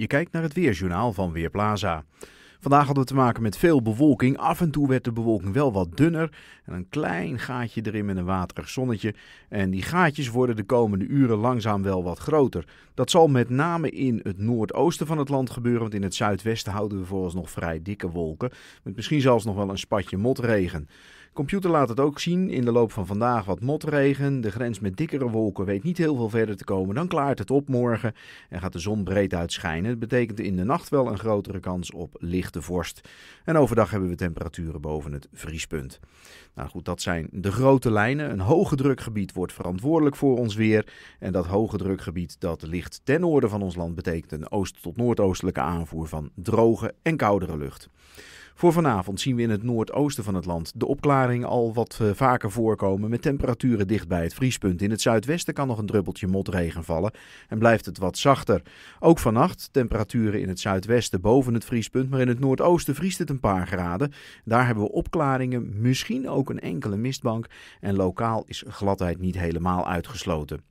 Je kijkt naar het Weerjournaal van Weerplaza. Vandaag hadden we te maken met veel bewolking. Af en toe werd de bewolking wel wat dunner. En een klein gaatje erin met een waterig zonnetje. En die gaatjes worden de komende uren langzaam wel wat groter. Dat zal met name in het noordoosten van het land gebeuren. Want in het zuidwesten houden we vooralsnog vrij dikke wolken. Met misschien zelfs nog wel een spatje motregen. Computer laat het ook zien in de loop van vandaag wat motregen. De grens met dikkere wolken weet niet heel veel verder te komen. Dan klaart het op morgen en gaat de zon breed uitschijnen. Het betekent in de nacht wel een grotere kans op lichte vorst. En overdag hebben we temperaturen boven het vriespunt. Nou goed, dat zijn de grote lijnen. Een hoge drukgebied wordt verantwoordelijk voor ons weer. En dat hoge drukgebied dat ligt ten noorden van ons land betekent een oost- tot noordoostelijke aanvoer van droge en koudere lucht. Voor vanavond zien we in het noordoosten van het land de opklaring al wat eh, vaker voorkomen met temperaturen dicht bij het vriespunt. In het zuidwesten kan nog een druppeltje motregen vallen en blijft het wat zachter. Ook vannacht temperaturen in het zuidwesten boven het vriespunt, maar in het noordoosten vriest het een paar graden. Daar hebben we opklaringen, misschien ook een enkele mistbank en lokaal is gladheid niet helemaal uitgesloten.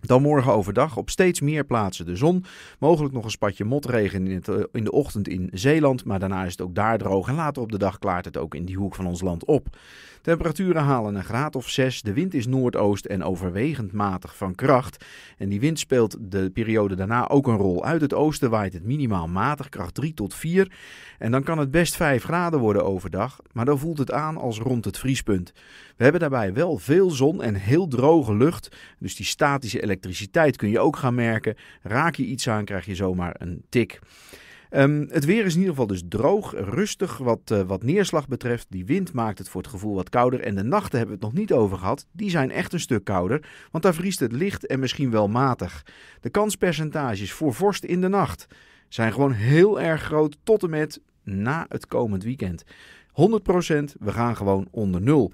Dan morgen overdag op steeds meer plaatsen de zon. Mogelijk nog een spatje motregen in, het, eh, in, de ochtend in Zeeland. Maar daarna is het ook daar droog. En later op de dag klaart het ook in die hoek van ons land op. Temperaturen halen een graad of 6. De wind is noordoost en overwegend matig van kracht. En die wind speelt de periode daarna ook een rol. Uit het oosten waait het minimaal matig, kracht 3 tot 4. En dan kan het best 5 graden worden overdag. Maar dan voelt het aan als rond het vriespunt. We hebben daarbij wel veel zon en heel droge lucht. Dus die statische kun je ook gaan merken. Raak je iets aan, krijg je zomaar een tik. Um, het weer is in ieder geval dus droog, rustig wat, uh, wat neerslag betreft. Die wind maakt het voor het gevoel wat kouder. En de nachten hebben we het nog niet over gehad. Die zijn echt een stuk kouder, want daar vriest het licht en misschien wel matig. De kanspercentages voor vorst in de nacht zijn gewoon heel erg groot tot en met na het komend weekend. 100%, we gaan gewoon onder nul.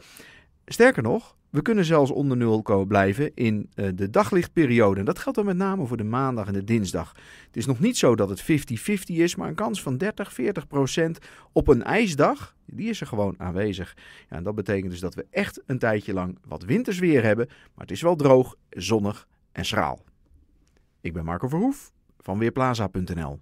Sterker nog, we kunnen zelfs onder nul blijven in uh, de daglichtperiode. En dat geldt dan met name voor de maandag en de dinsdag. Het is nog niet zo dat het 50-50 is, maar een kans van 30, 40 procent op een ijsdag, die is er gewoon aanwezig. Ja, en dat betekent dus dat we echt een tijdje lang wat wintersweer hebben, maar het is wel droog, zonnig en schraal. Ik ben Marco Verhoef van Weerplaza.nl.